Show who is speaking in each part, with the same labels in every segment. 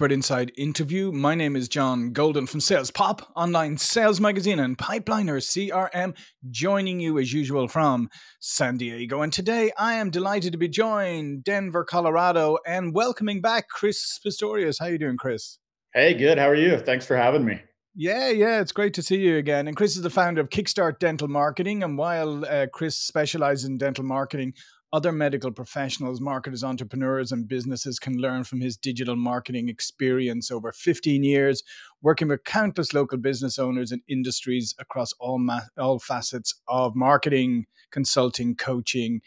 Speaker 1: Expert Inside interview. My name is John Golden from Sales Pop, online sales magazine, and Pipeliner CRM, joining you as usual from San Diego. And today I am delighted to be joined Denver, Colorado, and welcoming back Chris Pistorius. How are you doing, Chris?
Speaker 2: Hey, good. How are you? Thanks for having me.
Speaker 1: Yeah, yeah, it's great to see you again. And Chris is the founder of Kickstart Dental Marketing. And while uh, Chris specializes in dental marketing, other medical professionals, marketers, entrepreneurs, and businesses can learn from his digital marketing experience over 15 years, working with countless local business owners and industries across all, ma- all facets of marketing, consulting, coaching.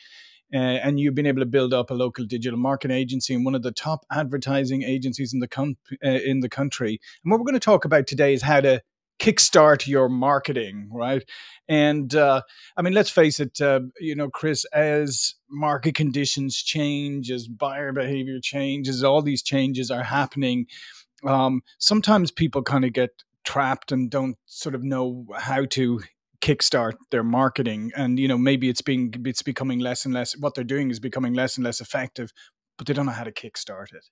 Speaker 1: Uh, and you've been able to build up a local digital marketing agency and one of the top advertising agencies in the com- uh, in the country. And what we're going to talk about today is how to kickstart your marketing, right? And uh, I mean, let's face it, uh, you know, Chris, as market conditions change, as buyer behavior changes, all these changes are happening. Um, sometimes people kind of get trapped and don't sort of know how to kickstart their marketing and you know maybe it's being it's becoming less and less what they're doing is becoming less and less effective but they don't know how to kickstart it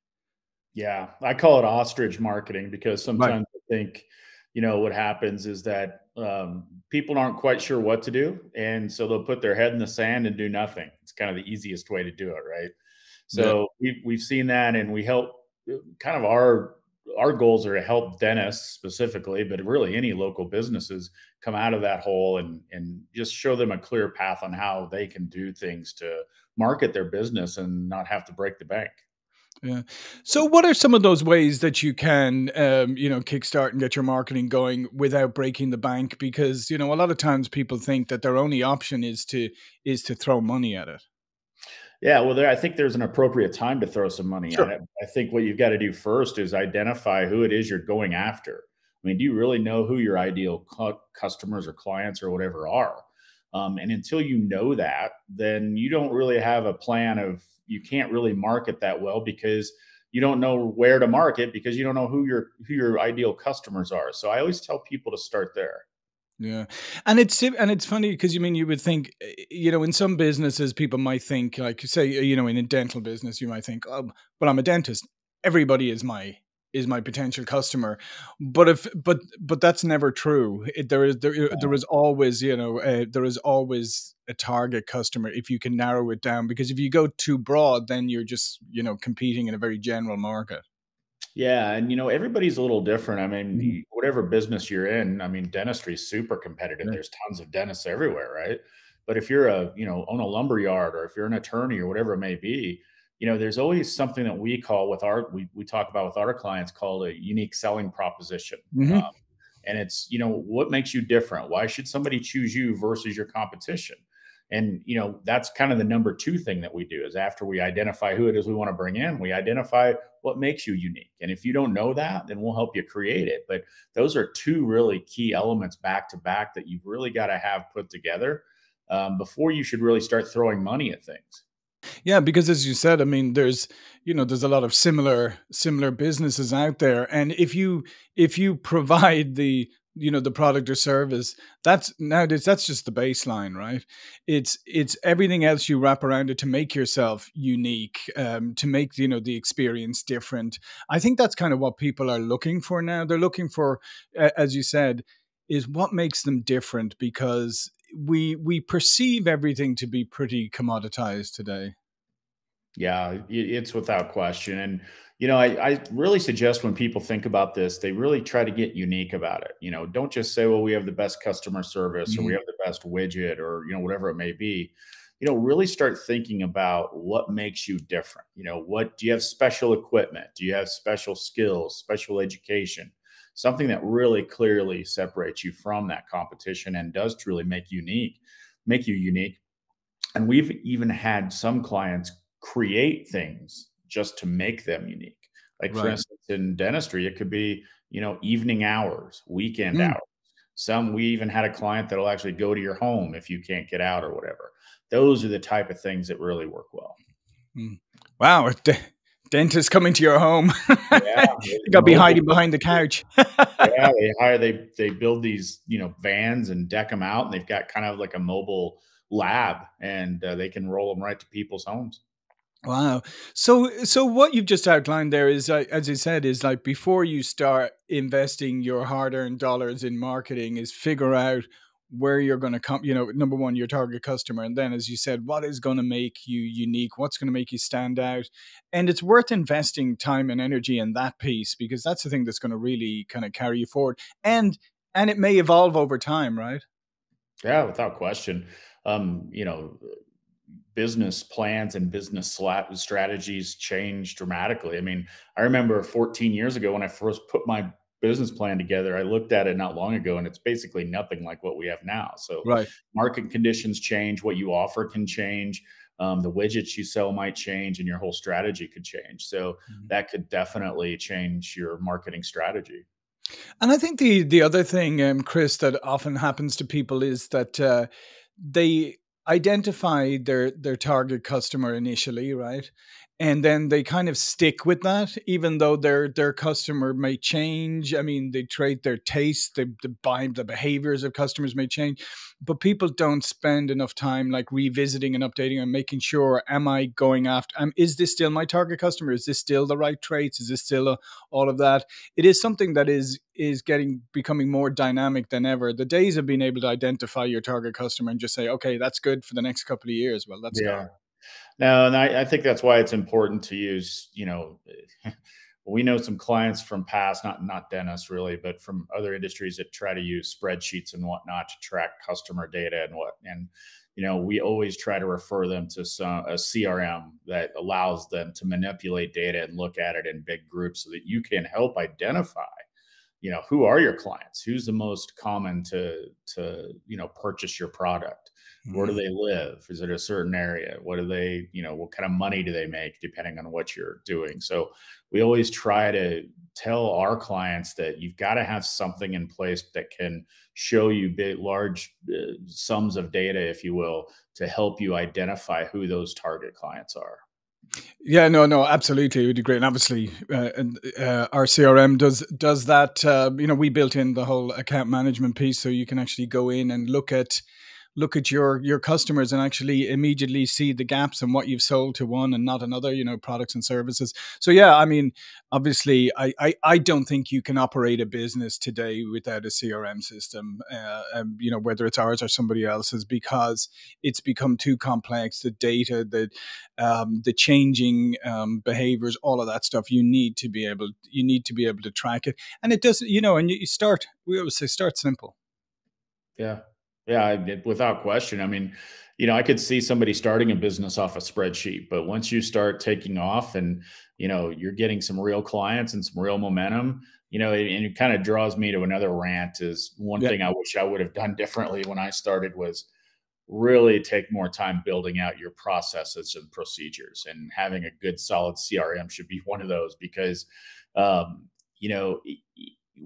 Speaker 2: yeah i call it ostrich marketing because sometimes right. i think you know what happens is that um, people aren't quite sure what to do and so they'll put their head in the sand and do nothing. It's kind of the easiest way to do it right? So yeah. we've, we've seen that and we help uh, kind of our our goals are to help dentists specifically but really any local businesses come out of that hole and and just show them a clear path on how they can do things to market their business and not have to break the bank
Speaker 1: yeah. So, what are some of those ways that you can, um, you know, kickstart and get your marketing going without breaking the bank? Because you know, a lot of times people think that their only option is to is to throw money at it.
Speaker 2: Yeah, well, there, I think there's an appropriate time to throw some money sure. at it. I think what you've got to do first is identify who it is you're going after. I mean, do you really know who your ideal cu- customers or clients or whatever are? Um, and until you know that, then you don't really have a plan of you can't really market that well because you don't know where to market because you don't know who your who your ideal customers are. So I always tell people to start there.
Speaker 1: Yeah, and it's and it's funny because you mean you would think, eh, you know, in some businesses people might think like say you know in a dental business you might think, oh, but I'm a dentist. Everybody is my is my potential customer. But if but but that's never true. It, there is there, there is always you know uh, there is always a target customer if you can narrow it down because if you go too broad then you're just you know competing in a very general market.
Speaker 2: Yeah and you know everybody's a little different. I mean mm-hmm. whatever business you're in i mean dentistry is super competitive. Yeah. there's tons of dentists everywhere right? But if you're a you know own a lumber yard or if you're an attorney or whatever it may be you know, there's always something that we call with our we we talk about with our clients called a unique selling proposition. Mm-hmm. Um, and it's you know what makes you different? Why should somebody choose you versus your competition? And you know that's kind of the number two thing that we do is after we identify who it is we want to bring in we identify what makes you unique. And if you don't know that then we'll help you create it. But those are two really key elements back to back that you've really got to have put together um, before you should really start throwing money at things
Speaker 1: yeah, because as you said, I mean, there's you know there's a lot of similar similar businesses out there, and if you if you provide the you know the product or service that's nowadays that's just the baseline right? It's it's everything else you wrap around it to make yourself unique um, to make you know the experience different. I think that's kind of what people are looking for now. They're looking for as you said is what makes them different because we we perceive everything to be pretty commoditized today.
Speaker 2: Yeah, it's without question. And you know, I, I really suggest when people think about this, they really try to get unique about it. You know, don't just say, well, we have the best customer service mm-hmm. or we mm-hmm. have the best widget or, you know, whatever it may be. You know, really start thinking about what makes you different. You know, what do you have special equipment? Do you have special skills, special education? Something that really clearly separates you from that competition and does truly make unique, make you unique. And we've even had some clients create things just to make them unique. Like right. for instance, in dentistry, it could be, you know, evening hours, weekend mm. hours. Some we even had a client that'll actually go to your home if you can't get out or whatever. Those are the type of things that really work well.
Speaker 1: Mm. Wow, dentist coming to your home. Yeah, you got to be hiding behind the couch.
Speaker 2: yeah, they hire they they build these you know vans and deck them out, and they've got kind of like a mobile lab, and uh, they can roll them right to people's homes.
Speaker 1: Wow. So, so what you've just outlined there is, uh, as you said, is like before you start investing your hard-earned dollars in marketing, is figure out where you're going to come. You know, number one, your target customer, and then, as you said, what is going to make you unique? What's going to make you stand out? And it's worth investing time and energy in that piece because that's the thing that's going to really kind of carry you forward. And and it may evolve over time, right?
Speaker 2: Yeah, without question. Um, you know, business plans and business strategies change dramatically. I mean, I remember 14 years ago when I first put my business plan together, I looked at it not long ago and it's basically nothing like what we have now. So,
Speaker 1: right.
Speaker 2: market conditions change, what you offer can change. Um, the widgets you sell might change and your whole strategy could change. So mm-hmm. that could definitely change your marketing strategy.
Speaker 1: And I think the the other thing, um, Chris, that often happens to people is that uh, they identify their their target customer initially, right? And then they kind of stick with that, even though their their customer may change. I mean, they trade their taste, the the buy, the behaviors of customers may change, but people don't spend enough time like revisiting and updating and making sure: Am I going after? Um, is this still my target customer? Is this still the right traits? Is this still a, all of that? It is something that is is getting becoming more dynamic than ever. The days of being able to identify your target customer and just say, okay, that's good for the next couple of years. Well, that's yeah. Gone.
Speaker 2: No, and I, I, think that's why it's important to use, you know, we know some clients from past, not not dentists really, but from other industries that try to use spreadsheets and whatnot to track customer data and what and you know we always try to refer them to some a crm that allows them to manipulate data and look at it in big groups so that you can help identify you know who are your clients who's the most common to to you know purchase your product. Where do mm-hmm. they live is it a certain area what do they you know what kind of money do they make depending on what you're doing so we always try to tell our clients that you've got to have something in place that can show you big large uh, sums of data if you will to help you identify who those target clients are
Speaker 1: yeah, no, no, absolutely, it would be great. And obviously, uh, uh, our CRM does does that. Uh, you know, we built in the whole account management piece, so you can actually go in and look at look at your your customers and actually immediately see the gaps and what you've sold to one and not another you know products and services. So yeah i mean obviously i i, I don't think you can operate a business today without a crm system uh, um, you know whether it's ours or somebody else's because it's become too complex. The data the um, the changing um, behaviors all of that stuff you need to be able you need to be able to track it. And it doesn't you know and you start we always say start simple.
Speaker 2: Yeah yeah, without question. I mean, you know, I could see somebody starting a business off a spreadsheet, but once you start taking off and, you know, you're getting some real clients and some real momentum, you know, and it kind of draws me to another rant is one yeah. thing I wish I would have done differently when I started was really take more time building out your processes and procedures and having a good solid CRM should be one of those because um, you know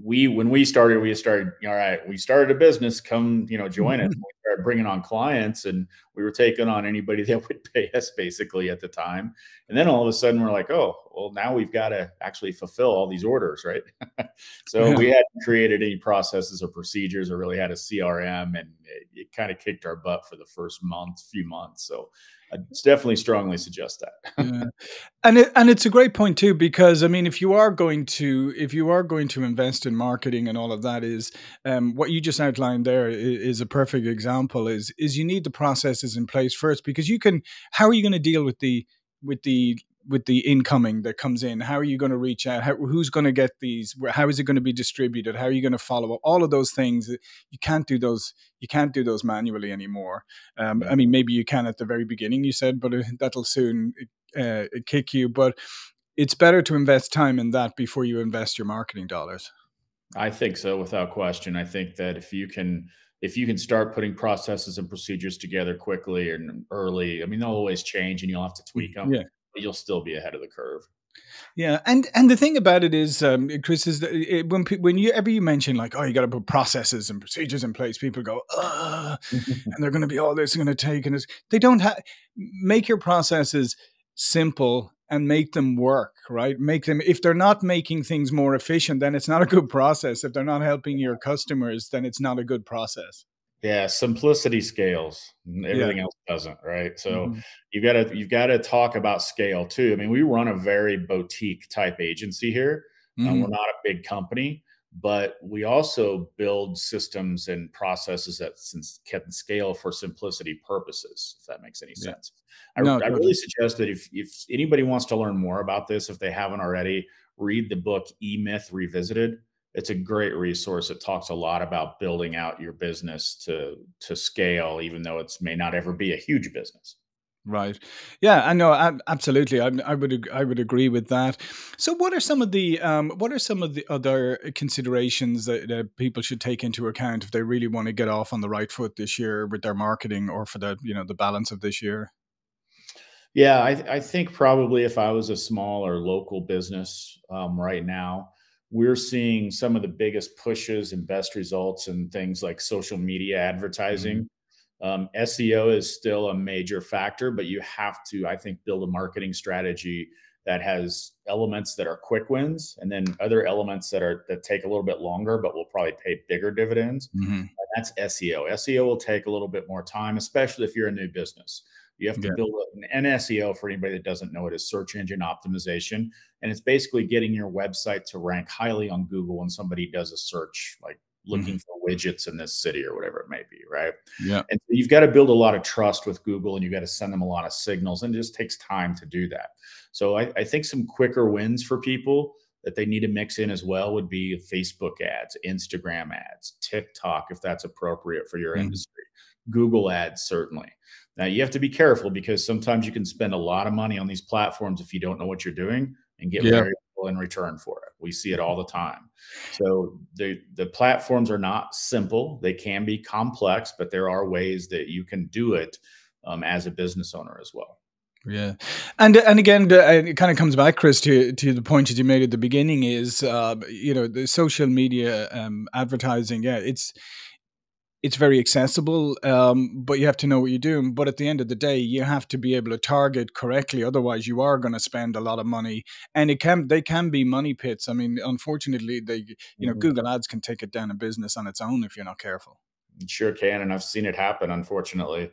Speaker 2: we when we started we started all right we started a business come you know join us. Mm-hmm. We started bringing on clients and we were taking on anybody that would pay us basically at the time and then all of a sudden we're like oh well now we've got to actually fulfill all these orders right so yeah. we hadn't created any processes or procedures or really had a crm and it, it kind of kicked our butt for the first month few months so I definitely strongly suggest that.
Speaker 1: yeah. And it, and it's a great point too because I mean if you are going to if you are going to invest in marketing and all of that is um, what you just outlined there is, is, a perfect example is is you need the processes in place first because you can how are you going to deal with the with the with the incoming that comes in how are you going to reach out? How, who's going to get these? How is it going to be distributed? How are you going to follow up? All of those things you can't do those you can't do those manually anymore. Um, i mean maybe you can at the very beginning you said but uh, that'll soon uh, kick you but it's better to invest time in that before you invest your marketing dollars.
Speaker 2: I think so without question. I think that if you can if you can start putting processes and procedures together quickly and early i mean they'll always change and you'll have to tweak them
Speaker 1: yeah
Speaker 2: you'll still be ahead of the curve.
Speaker 1: Yeah, and and the thing about it is, um, Chris, is that it, when when you ever you mention like, oh, you got to put processes and procedures in place, people go, and they're going to be all this is going to take, and they don't have make your processes simple and make them work, right? Make them if they're not making things more efficient, then it's not a good process. If they're not helping your customers, then it's not a good process.
Speaker 2: Yeah, simplicity scales. Everything yeah. else doesn't, right? So mm-hmm. you gotta you've got to talk about scale too. I mean, we run a very boutique type agency here. Mm-hmm. Um, we're not a big company, but we also build systems and processes that can scale for simplicity purposes. If that makes any sense, yeah. I, no, I really suggest that if if anybody wants to learn more about this, if they haven't already, read the book E Myth Revisited it's a great resource. It talks a lot about building out your business to to scale, even though it may not ever be a huge business.
Speaker 1: Right. Yeah, I know. Absolutely, I, I, would. I would agree with that. So, what are some of the um, what are some of the other considerations that, that, people should take into account if they really want to get off on the right foot this year with their marketing, or for the you know the balance of this year?
Speaker 2: Yeah, I, I think probably if I was a small or local business um, right now, we're seeing some of the biggest pushes and best results in things like social media advertising. Mm-hmm. Um, SEO is still a major factor, but you have to, I think, build a marketing strategy that has elements that are quick wins and then other elements that are that take a little bit longer but will probably pay bigger dividends mm-hmm. that's seo seo will take a little bit more time especially if you're a new business you have to yeah. build an SEO for anybody that doesn't know it is search engine optimization. And it's basically getting your website to rank highly on Google when somebody does a search, like looking mm-hmm. for widgets in this city or whatever it may be. Right.
Speaker 1: Yeah.
Speaker 2: And so you've got to build a lot of trust with Google and you've got to send them a lot of signals and it just takes time to do that. So I, I think some quicker wins for people that they need to mix in as well would be Facebook ads, Instagram ads, TikTok, if that's appropriate for your mm-hmm. industry, Google ads, certainly. Now you have to be careful because sometimes you can spend a lot of money on these platforms if you don't know what you're doing and get yeah. very in return for it. We see it all the time. So the the platforms are not simple; they can be complex, but there are ways that you can do it um, as a business owner as well.
Speaker 1: Yeah, and and again, it kind of comes back, Chris, to to the point that you made at the beginning is, uh, you know, the social media um, advertising. Yeah, it's it's very accessible, um, but you have to know what you're doing. But at the end of the day, you have to be able to target correctly. Otherwise, you are going to spend a lot of money, and it can they can be money pits. I mean, unfortunately, they you know mm-hmm. Google Ads can take it down a business on its own if you're not careful.
Speaker 2: It sure can, and I've seen it happen. Unfortunately,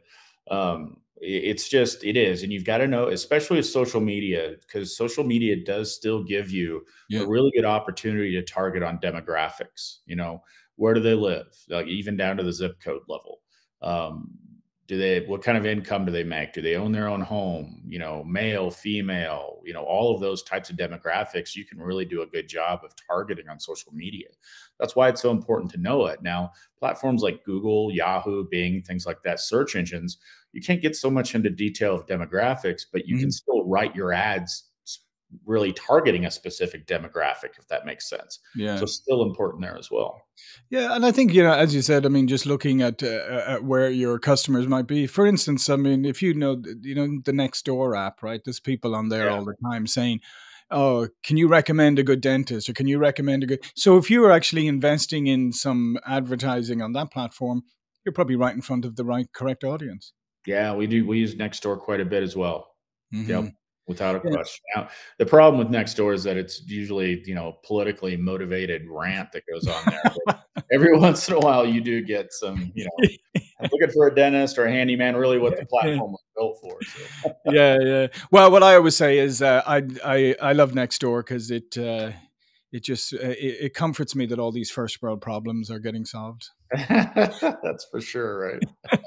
Speaker 2: um, it's just it is, and you've got to know, especially with social media, because social media does still give you yeah. a really good opportunity to target on demographics. You know where do they live? Like even down to the zip code level. Um, do they what kind of income do they make? Do they own their own home? You know male female you know all of those types of demographics you can really do a good job of targeting on social media. That's why it's so important to know it. Now platforms like google yahoo bing things like that search engines you can't get so much into detail of demographics but you mm-hmm. can still write your ads really targeting a specific demographic, if that makes sense.
Speaker 1: Yeah.
Speaker 2: So still important there as well.
Speaker 1: Yeah, and I think you know, as you said, I mean, just looking at, uh, at where your customers might be. For instance, I mean, if you know, you know, the next door app, right? There's people on there yeah. all the time saying. Oh, can you recommend a good dentist or can you recommend a good? So, if you are actually investing in some advertising on that platform, you're probably right in front of the right, correct audience.
Speaker 2: Yeah, we do. We use Nextdoor quite a bit as well. Mm-hmm. Yep without a question. Now, the problem with Nextdoor is that it's usually you know politically motivated rant that goes on there. every once in a while, you do get some you know looking for a dentist or a handyman. Really, what the platform was built for.
Speaker 1: So. yeah, yeah. Well, what I always say is uh, I I I love Nextdoor because it. Uh, it just uh, it, it comforts me that all these first world problems are getting solved.
Speaker 2: That's for sure, right?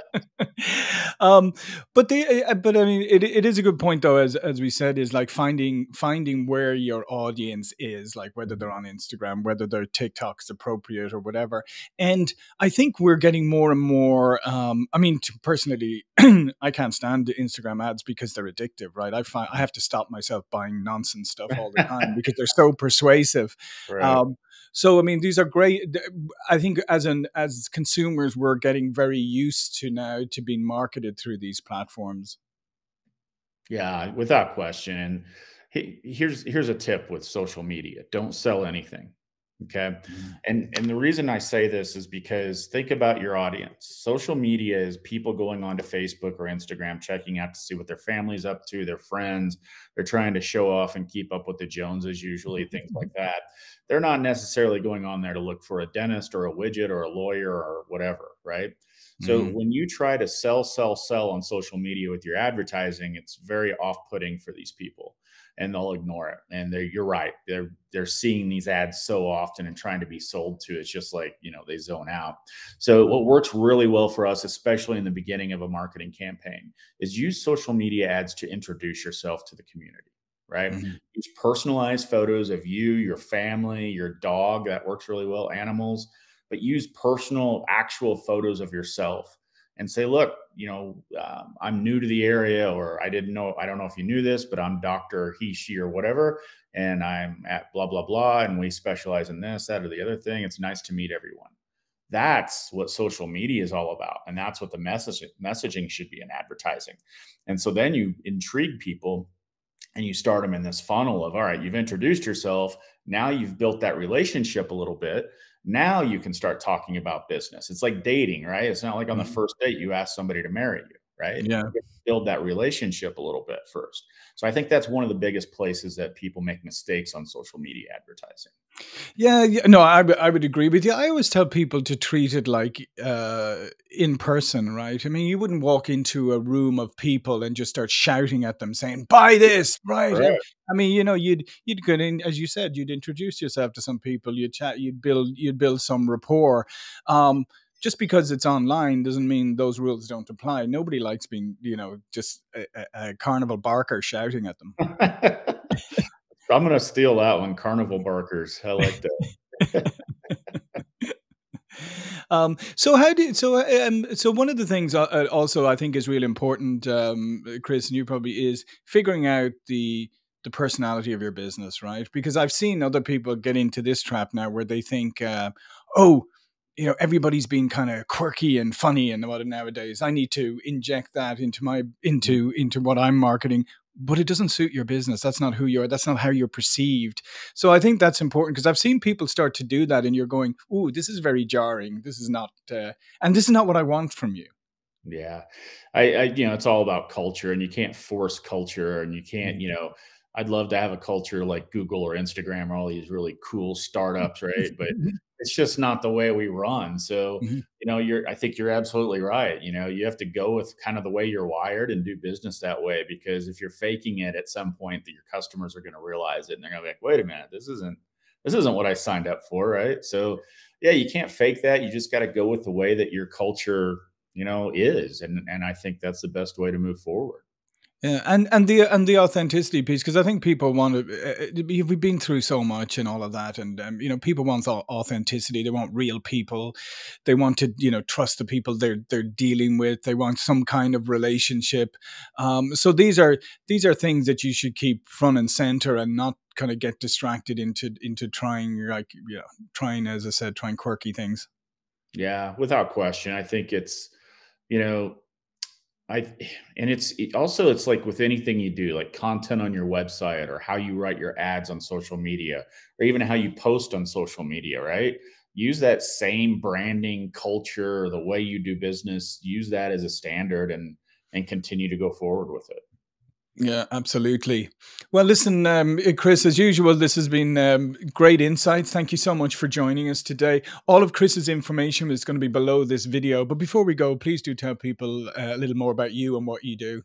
Speaker 1: Um, but the but I mean, it, it is a good point though, as as we said, is like finding finding where your audience is, like whether they're on Instagram, whether their TikTok's appropriate or whatever. And I think we're getting more and more. Um, I mean, personally, I can't stand Instagram ads because they're addictive, right? I find I have to stop myself buying nonsense stuff all the time because they're so persuasive. Right. Um, so I mean, these are great. I think as an as consumers, we're getting very used to now to being marketed through these platforms.
Speaker 2: Yeah, without question. And here's here's a tip with social media: don't sell anything. Okay. Mm-hmm. And and the reason I say this is because think about your audience. Social media is people going onto Facebook or Instagram, checking out to see what their family's up to, their friends. They're trying to show off and keep up with the Joneses, usually things like that. They're not necessarily going on there to look for a dentist or a widget or a lawyer or whatever, right? So mm-hmm. when you try to sell, sell, sell on social media with your advertising, it's very off-putting for these people and they'll ignore it. And they're, you're right. They're, they're seeing these ads so often and trying to be sold to. It's just like, you know, they zone out. So what works really well for us, especially in the beginning of a marketing campaign is use social media ads to introduce yourself to the community right? Mm-hmm. Use personalized photos of you, your family, your dog. That works really well. Animals, but use personal, actual photos of yourself and say, look, you know, um, I'm new to the area, or I didn't know, I don't know if you knew this, but I'm Dr. He, she, or whatever. And I'm at blah, blah, blah. And we specialize in this, that, or the other thing. It's nice to meet everyone. That's what social media is all about. And that's what the message, messaging should be in advertising. And so then you intrigue people and you start them in this funnel of, all right, you've introduced yourself. Now you've built that relationship a little bit now you can start talking about business. It's like dating, right? It's not like on the mm-hmm. first date you ask somebody to marry you, right?
Speaker 1: Yeah.
Speaker 2: Build that relationship a little bit first. So I think that's one of the biggest places that people make mistakes on social media advertising.
Speaker 1: Yeah, yeah no, I, I would agree with you. I always tell people to treat it like uh, in person, right? I mean, you wouldn't walk into a room of people and just start shouting at them, saying "Buy this!" Right? right. I mean, you know, you'd you'd go in, as you said, you'd introduce yourself to some people, you'd chat, you'd build, you'd build some rapport. Um, just because it's online doesn't mean those rules don't apply. Nobody likes being, you know, just a, a carnival barker shouting at them.
Speaker 2: I'm going to steal that one. Carnival barkers. I like that.
Speaker 1: um, so how do so um, so one of the things uh, uh, also I think is really important, um, Chris, and you probably is figuring out the the personality of your business, right? Because I've seen other people get into this trap now where they think, uh, oh, you know everybody's being kind of quirky and funny and what nowadays. I need to inject that into my into mm. into what i'm marketing but it doesn't suit your business. That's not who you are. That's not how you're perceived. So i think that's important because i've seen people start to do that and you're going ooh this is very jarring. This is not uh, and this is not what i want from you.
Speaker 2: Yeah. I, I you know it's all about culture and you can't force culture and you can't mm. you know I'd love to have a culture like Google or Instagram or all these really cool startups, right? But it's just not the way we run. So, mm-hmm. you know, you're, I think you're absolutely right. You know, you have to go with kind of the way you're wired and do business that way because if you're faking it at some point that your customers are going to realize it and they're going to be like, wait a minute, this isn't, this isn't what I signed up for. Right. So, yeah, you can't fake that. You just got to go with the way that your culture, you know, is. And, and I think that's the best way to move forward.
Speaker 1: Yeah, and and the and the authenticity piece because I think people want to. Uh, we've been through so much and all of that, and um, you know, people want authenticity. They want real people. They want to you know trust the people they're they're dealing with. They want some kind of relationship. Um, so these are these are things that you should keep front and center and not kind of get distracted into into trying like you know trying as I said trying quirky things.
Speaker 2: Yeah, without question, I think it's you know I and it's it also it's like with anything you do, like content on your website or how you write your ads on social media, or even how you post on social media, right? Use that same branding culture, the way you do business, use that as a standard and and continue to go forward with it.
Speaker 1: Yeah, absolutely. Well, listen, um, Chris, as usual, this has been um, great insights. Thank you so much for joining us today. All of Chris's information is going to be below this video. But before we go, please do tell people uh, a little more about you and what you do.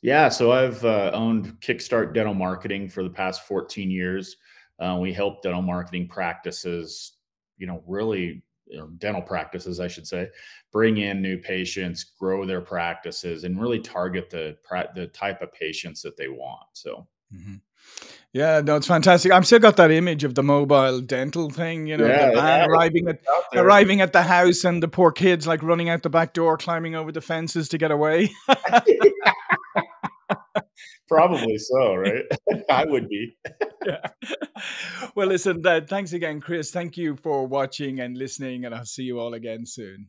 Speaker 2: Yeah, so I've uh, owned Kickstart Dental Marketing for the past 14 years. Uh, we help dental marketing practices, you know, really dental practices, I should say, bring in new patients, grow their practices, and really target the the type of patients that they want. So. Mm-hmm.
Speaker 1: Yeah, no, it's fantastic. I'm still got that image of the mobile dental thing, you know, yeah, the van yeah, arriving at arriving at the house and the poor kids like running out the back door, climbing over the fences to get away.
Speaker 2: Probably so, right? I would be.
Speaker 1: yeah. Well, listen, uh, thanks again, Chris. Thank you for watching and listening, and I'll see you all again soon.